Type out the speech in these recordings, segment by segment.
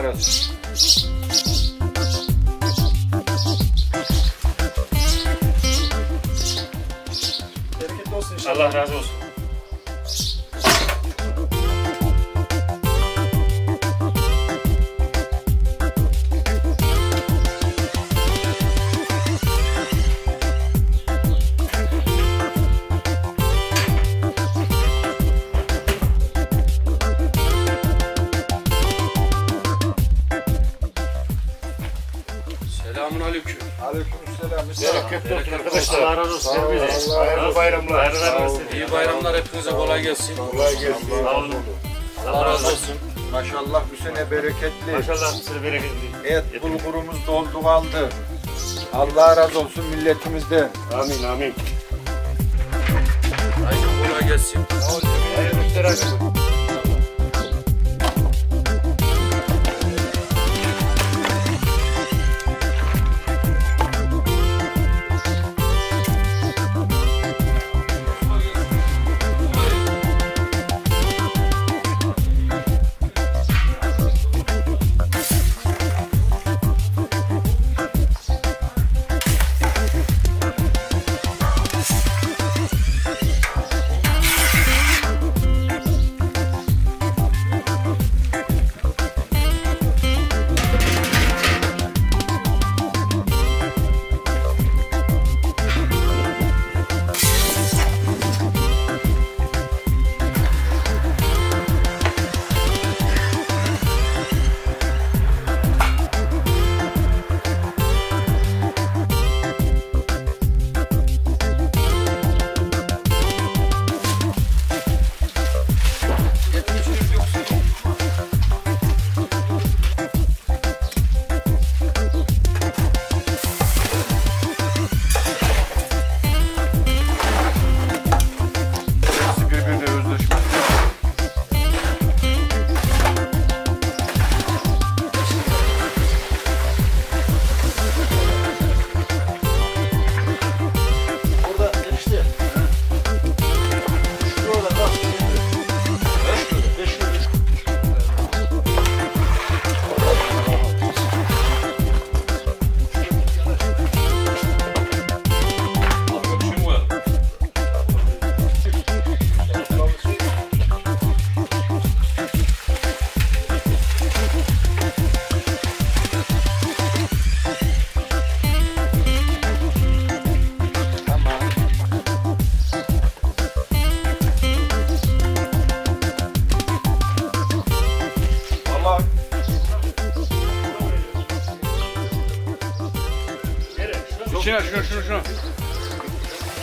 Kolay gelsin. Sağ ol Allah razı olsun. Bereketli olsun inşallah. Allah razı olsun. Selamun aleyküm. Aleykümselam. Bereketli olsun arkadaşlar. Allah razı olsun. Hayırlı bayramlar. Hayırlı olsun. İyi bayramlar hepinize kolay gelsin. Kolay gelsin. Sağ olun. Allah razı olsun. Maşallah bu sene bereketli. Maşallah size bereketli. Et bulgurumuz doldu kaldı. Allah razı olsun milletimizden. Amin amin. Haydi kolay gelsin. Hayırlı işler.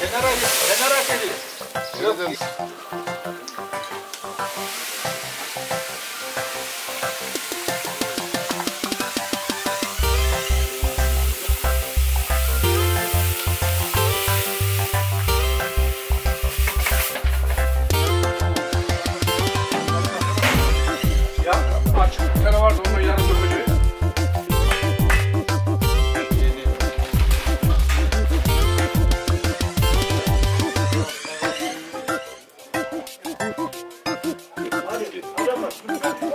Kenara git. Kenara gelin. Ya Come on.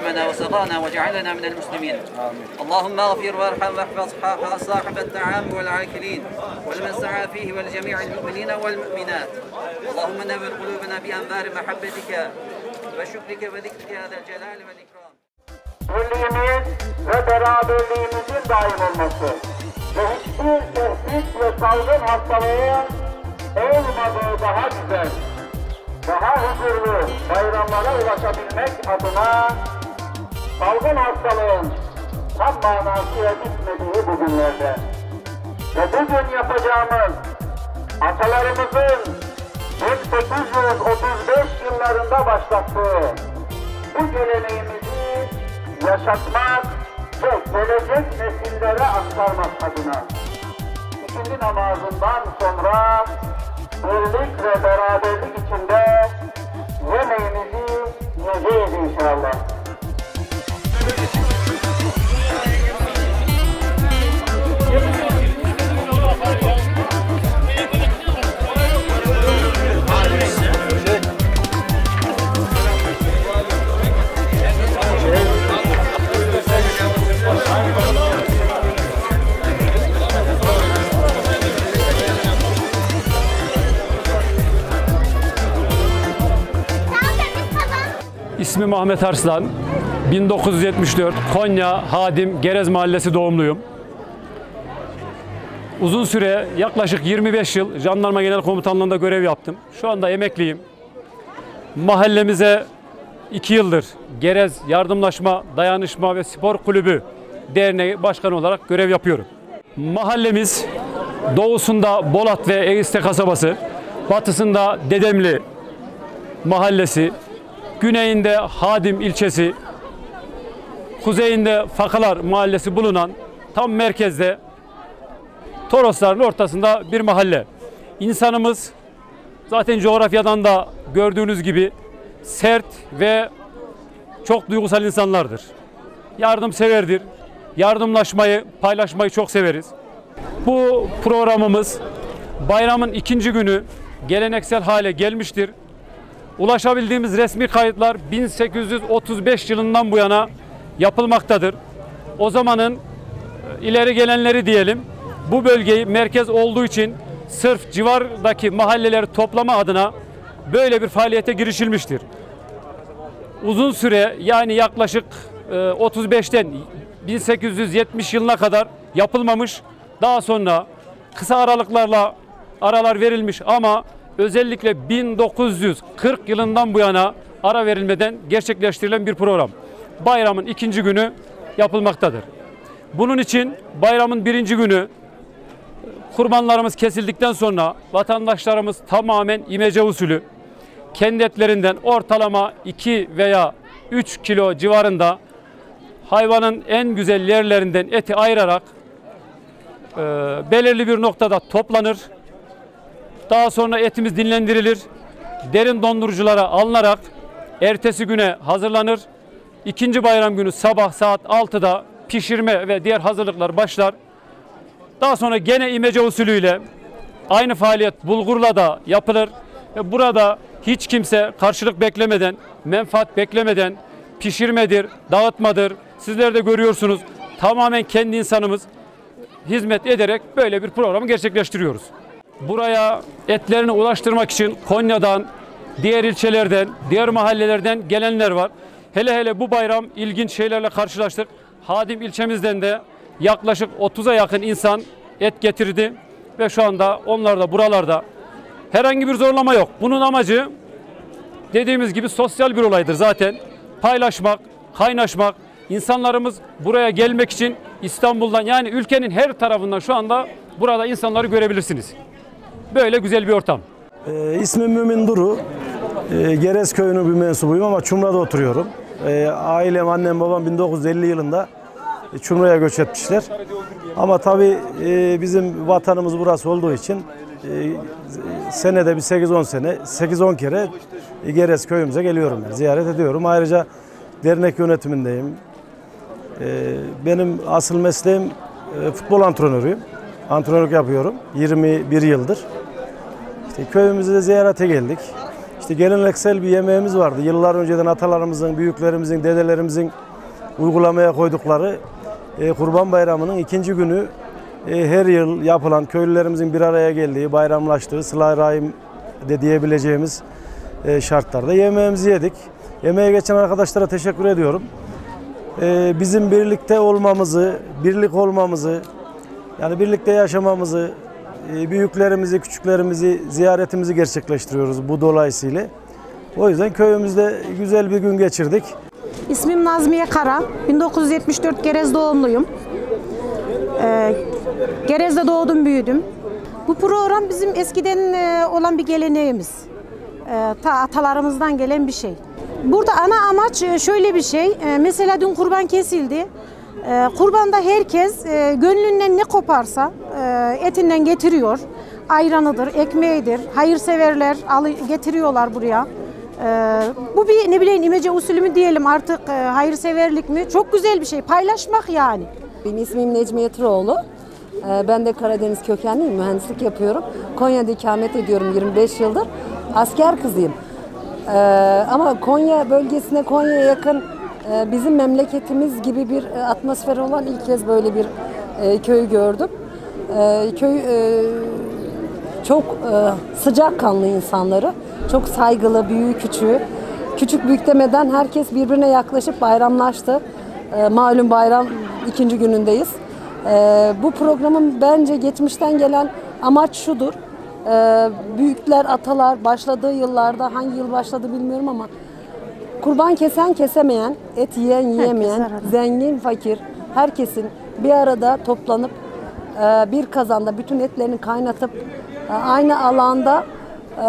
الذي أطعمنا وسقانا وجعلنا من المسلمين. اللهم اغفر وارحم واحفظ صاحب الطعام والعاكلين ولمن سعى فيه ولجميع المؤمنين والمؤمنات. اللهم نور قلوبنا بأنوار محبتك وشكرك وذكرك يا ذا الجلال والإكرام. birliğimiz ve beraberliğimizin daim olması ve hiçbir salgın hastalığın olmadığı daha güzel, daha huzurlu bayramlara ulaşabilmek adına salgın hastalığın tam manasıyla gitmediği bu günlerde. Ve bugün yapacağımız atalarımızın 1835 yıllarında başlattığı bu geleneğimizi yaşatmak ve gelecek nesillere aktarmak adına. İkindi namazından sonra birlik ve beraberlik İsmim Ahmet Arslan. 1974 Konya Hadim Gerez Mahallesi doğumluyum. Uzun süre yaklaşık 25 yıl Jandarma Genel Komutanlığı'nda görev yaptım. Şu anda emekliyim. Mahallemize 2 yıldır Gerez Yardımlaşma, Dayanışma ve Spor Kulübü Derneği Başkanı olarak görev yapıyorum. Mahallemiz doğusunda Bolat ve Eğiste kasabası, batısında Dedemli mahallesi, güneyinde Hadim ilçesi, kuzeyinde Fakalar mahallesi bulunan tam merkezde Torosların ortasında bir mahalle. İnsanımız zaten coğrafyadan da gördüğünüz gibi sert ve çok duygusal insanlardır. Yardımseverdir. Yardımlaşmayı, paylaşmayı çok severiz. Bu programımız bayramın ikinci günü geleneksel hale gelmiştir. Ulaşabildiğimiz resmi kayıtlar 1835 yılından bu yana yapılmaktadır. O zamanın e, ileri gelenleri diyelim bu bölgeyi merkez olduğu için sırf civardaki mahalleleri toplama adına böyle bir faaliyete girişilmiştir. Uzun süre yani yaklaşık e, 35'ten 1870 yılına kadar yapılmamış. Daha sonra kısa aralıklarla aralar verilmiş ama özellikle 1940 yılından bu yana ara verilmeden gerçekleştirilen bir program. Bayramın ikinci günü yapılmaktadır. Bunun için bayramın birinci günü kurbanlarımız kesildikten sonra vatandaşlarımız tamamen imece usulü kendi etlerinden ortalama 2 veya 3 kilo civarında hayvanın en güzel yerlerinden eti ayırarak e, belirli bir noktada toplanır. Daha sonra etimiz dinlendirilir. Derin donduruculara alınarak ertesi güne hazırlanır. İkinci bayram günü sabah saat 6'da pişirme ve diğer hazırlıklar başlar. Daha sonra gene imece usulüyle aynı faaliyet bulgurla da yapılır. Ve burada hiç kimse karşılık beklemeden, menfaat beklemeden pişirmedir, dağıtmadır. Sizler de görüyorsunuz tamamen kendi insanımız hizmet ederek böyle bir programı gerçekleştiriyoruz. Buraya etlerini ulaştırmak için Konya'dan, diğer ilçelerden, diğer mahallelerden gelenler var. Hele hele bu bayram ilginç şeylerle karşılaştık. Hadim ilçemizden de yaklaşık 30'a yakın insan et getirdi ve şu anda onlar da buralarda. Herhangi bir zorlama yok. Bunun amacı dediğimiz gibi sosyal bir olaydır zaten. Paylaşmak, kaynaşmak, insanlarımız buraya gelmek için İstanbul'dan yani ülkenin her tarafından şu anda burada insanları görebilirsiniz. Böyle güzel bir ortam. Ee, ismim Mümin Duru. Ee, Gerez köyünün bir mensubuyum ama Çumra'da oturuyorum. Ee, ailem, annem, babam 1950 yılında Çumra'ya göç etmişler. Ama tabii e, bizim vatanımız burası olduğu için e, senede bir 8-10 sene, 8-10 kere Gerez köyümüze geliyorum. Ziyaret ediyorum. Ayrıca dernek yönetimindeyim. Ee, benim asıl mesleğim e, futbol antrenörüyüm. Antrenörlük yapıyorum 21 yıldır. İşte köyümüze de ziyarete geldik. İşte geleneksel bir yemeğimiz vardı. Yıllar önceden atalarımızın, büyüklerimizin, dedelerimizin uygulamaya koydukları e, Kurban Bayramı'nın ikinci günü e, her yıl yapılan köylülerimizin bir araya geldiği, bayramlaştığı, sıla rahim de diyebileceğimiz e, şartlarda yemeğimizi yedik. Yemeğe geçen arkadaşlara teşekkür ediyorum. E, bizim birlikte olmamızı, birlik olmamızı, yani birlikte yaşamamızı e, büyüklerimizi, küçüklerimizi ziyaretimizi gerçekleştiriyoruz bu dolayısıyla. O yüzden köyümüzde güzel bir gün geçirdik. İsmim Nazmiye Kara. 1974 Gerez doğumluyum. Ee, Gerez'de doğdum, büyüdüm. Bu program bizim eskiden e, olan bir geleneğimiz. Ee, ta atalarımızdan gelen bir şey. Burada ana amaç e, şöyle bir şey. Ee, mesela dün kurban kesildi. Ee, kurbanda herkes e, gönlünden ne koparsa e, etinden getiriyor. Ayranıdır, ekmeğidir. Hayırseverler getiriyorlar buraya. Ee, bu bir ne bileyim imece usulü mü diyelim artık e, hayırseverlik mi? Çok güzel bir şey. Paylaşmak yani. Benim ismim Necmiye Tıroğlu. Ee, Ben de Karadeniz kökenliyim, mühendislik yapıyorum. Konya'da ikamet ediyorum 25 yıldır. Asker kızıyım. Ama Konya bölgesine, Konya'ya yakın bizim memleketimiz gibi bir e, atmosferi olan ilk kez böyle bir e, gördüm. Ee, Köy e, çok e, sıcakkanlı insanları, çok saygılı, büyüğü küçüğü. Küçük büyük demeden herkes birbirine yaklaşıp bayramlaştı. E, malum bayram ikinci günündeyiz. Bu programın bence geçmişten gelen amaç şudur. Büyükler, atalar başladığı yıllarda hangi yıl başladı bilmiyorum ama kurban kesen kesemeyen, et yiyen yiyemeyen, zengin fakir herkesin bir arada toplanıp e, bir kazanda bütün etlerini kaynatıp e, aynı alanda e,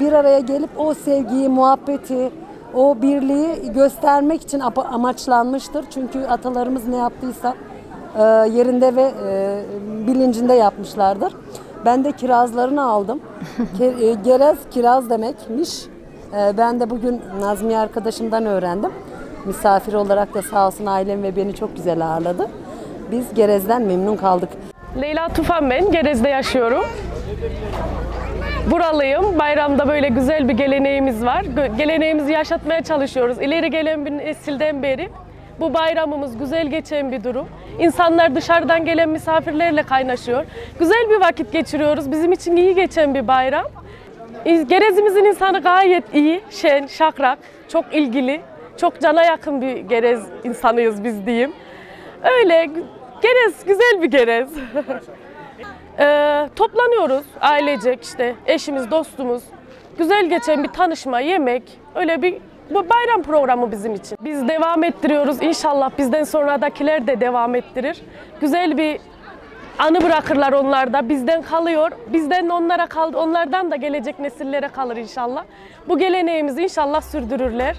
bir araya gelip o sevgiyi, muhabbeti, o birliği göstermek için amaçlanmıştır. Çünkü atalarımız ne yaptıysa yerinde ve bilincinde yapmışlardır. Ben de kirazlarını aldım. Gerez kiraz demekmiş. E, Ben de bugün Nazmiye arkadaşımdan öğrendim. Misafir olarak da sağ olsun ailem ve beni çok güzel ağırladı. Biz Gerez'den memnun kaldık. Leyla Tufan ben, Gerez'de yaşıyorum. Buralıyım. Bayramda böyle güzel bir geleneğimiz var. Geleneğimizi yaşatmaya çalışıyoruz. İleri gelen bir nesilden beri bu bayramımız güzel geçen bir durum. İnsanlar dışarıdan gelen misafirlerle kaynaşıyor. Güzel bir vakit geçiriyoruz. Bizim için iyi geçen bir bayram. İz- Gerezimizin insanı gayet iyi, şen, şakrak, çok ilgili, çok cana yakın bir Gerez insanıyız biz diyeyim. Öyle Gerez, güzel bir Gerez. Ee, toplanıyoruz ailecek işte eşimiz, dostumuz. Güzel geçen bir tanışma, yemek, öyle bir bu bayram programı bizim için. Biz devam ettiriyoruz. İnşallah bizden sonradakiler de devam ettirir. Güzel bir anı bırakırlar onlarda. Bizden kalıyor. Bizden onlara kaldı. Onlardan da gelecek nesillere kalır inşallah. Bu geleneğimizi inşallah sürdürürler.